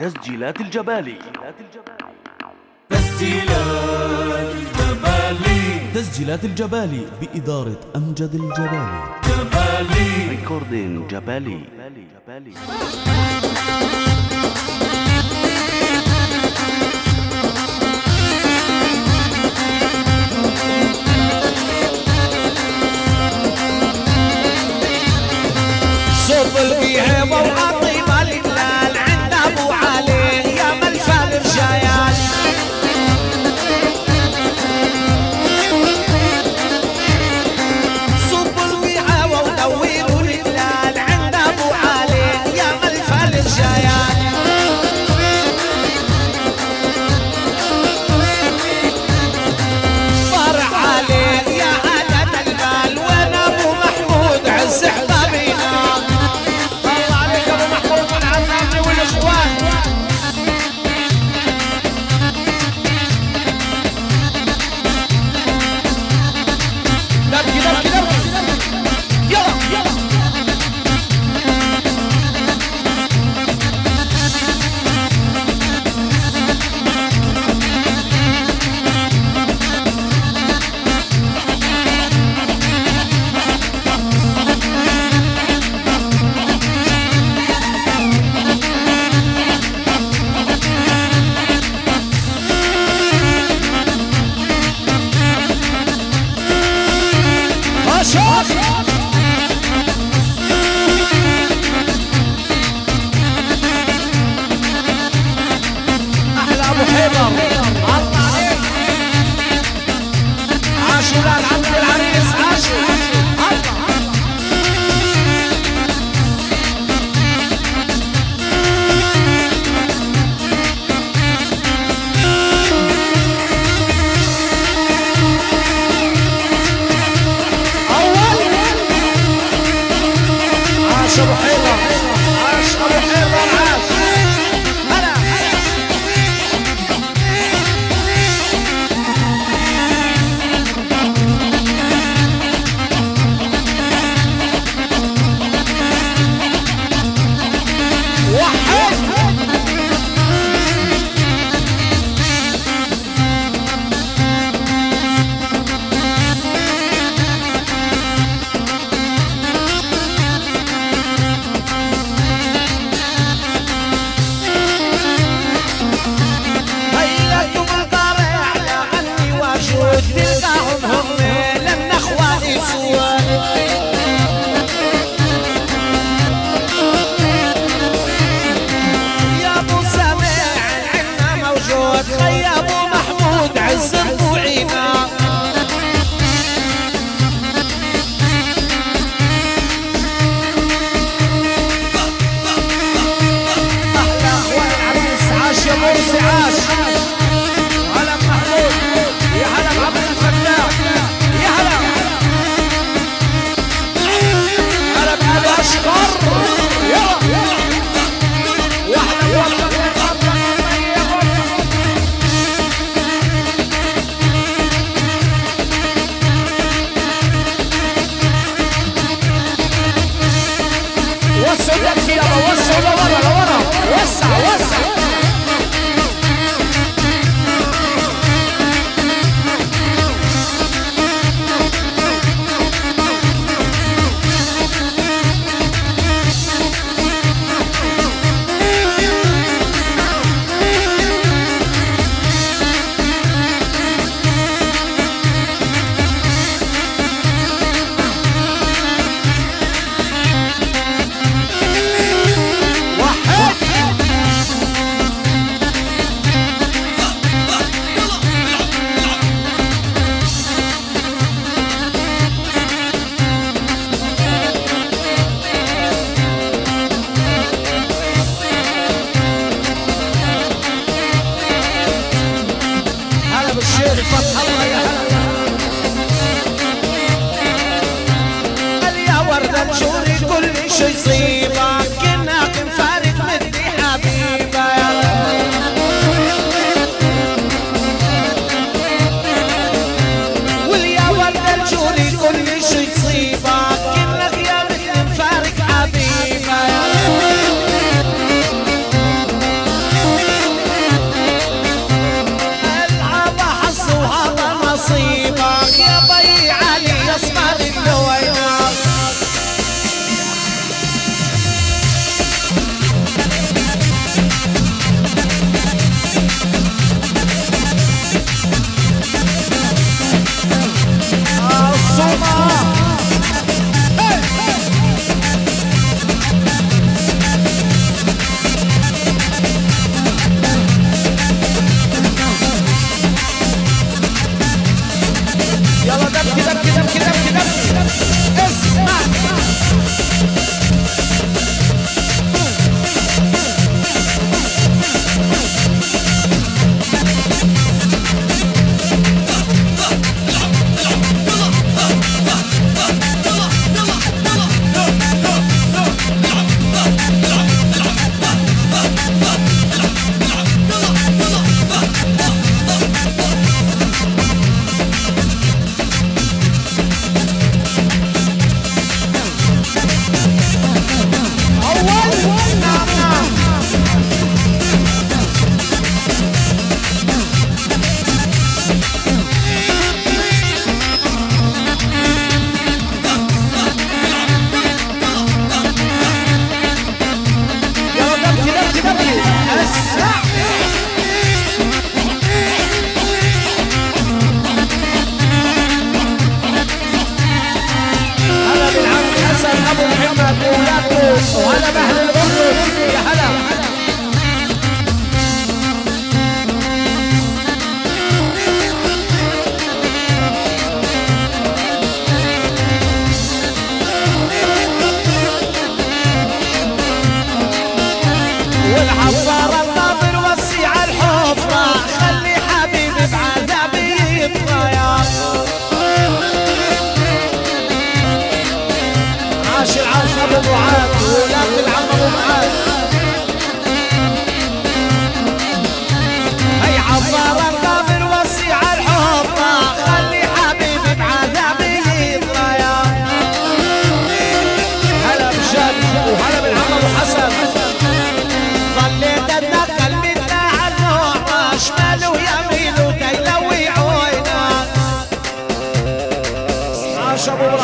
تسجيلات الجبالي تسجيلات الجبالي تسجيلات الجبالي بإدارة أمجد الجبالي جبالي ريكوردين جبالي جبالي, جبالي. صوت القيامة وعطا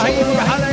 صحيح حلا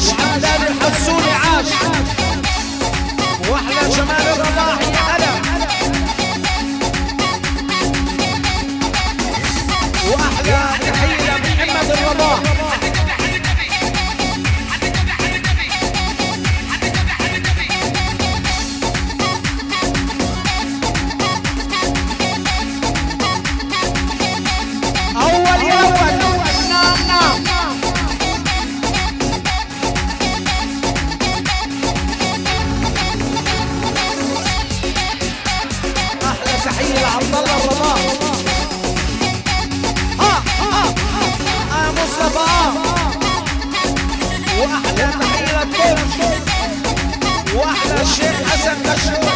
عاش على الحسوني عاش. واحلى جمال الرباح International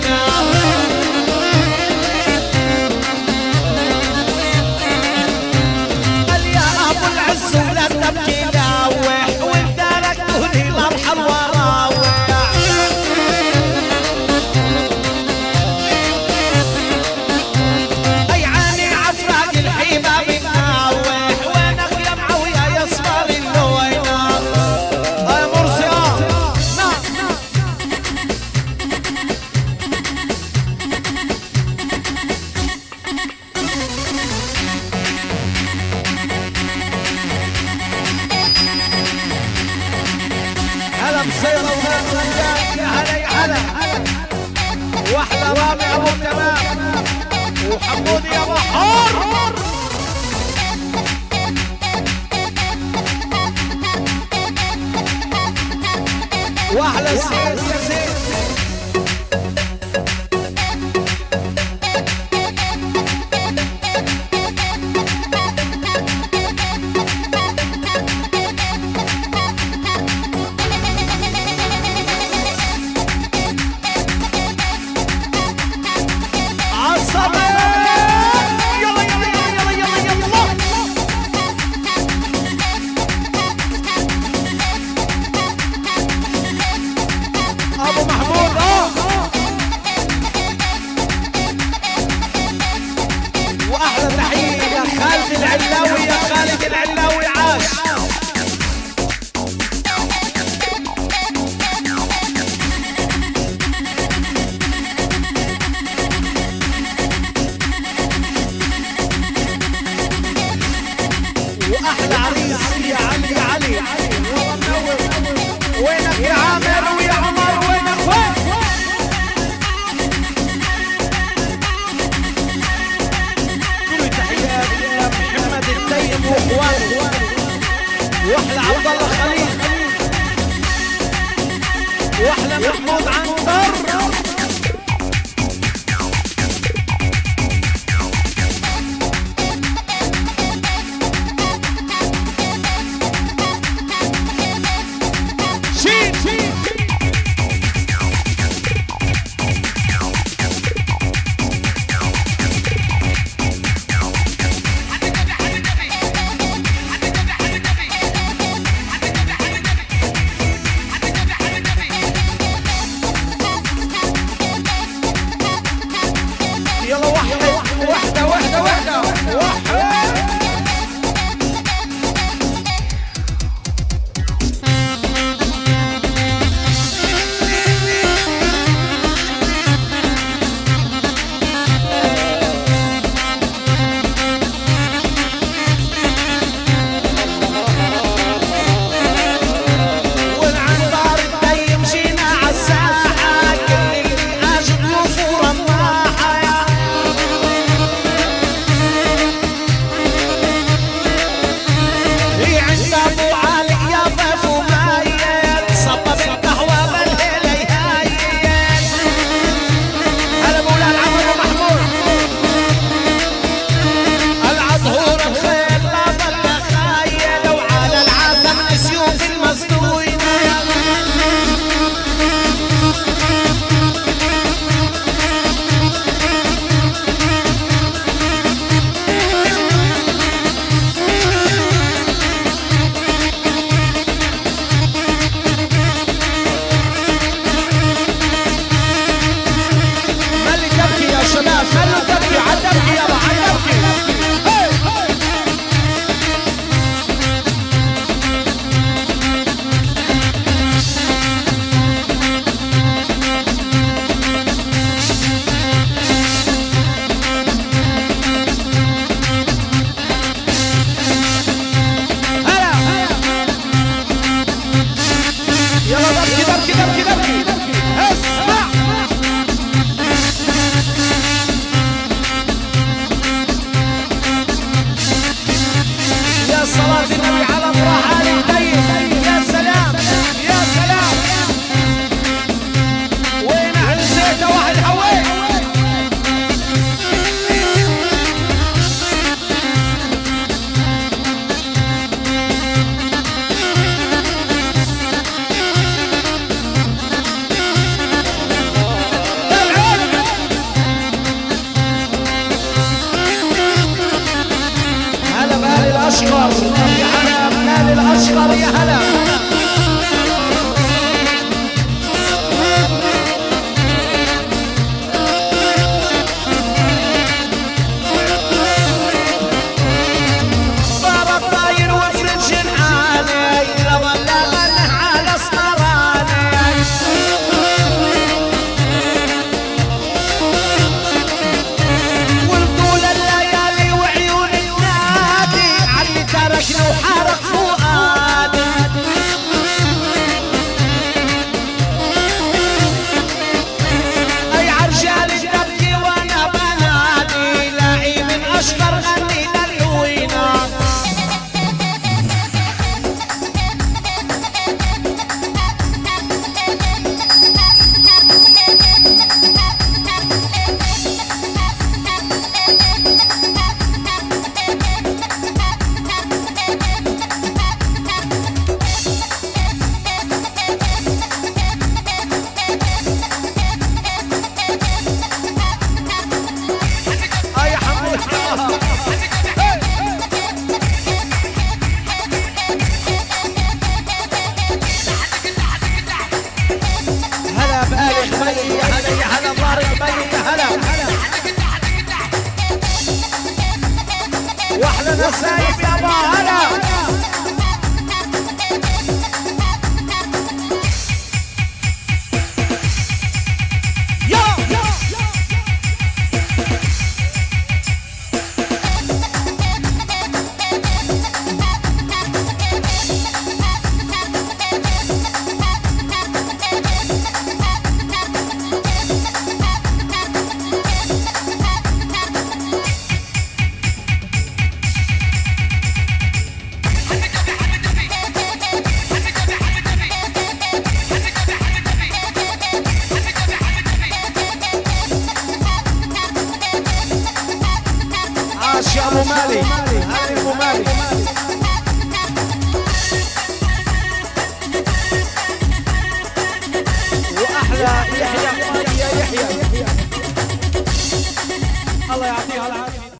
boca. واحلى وفاة واحلى سير سير واحلى عبد الله خليل واحلى محمود عنتر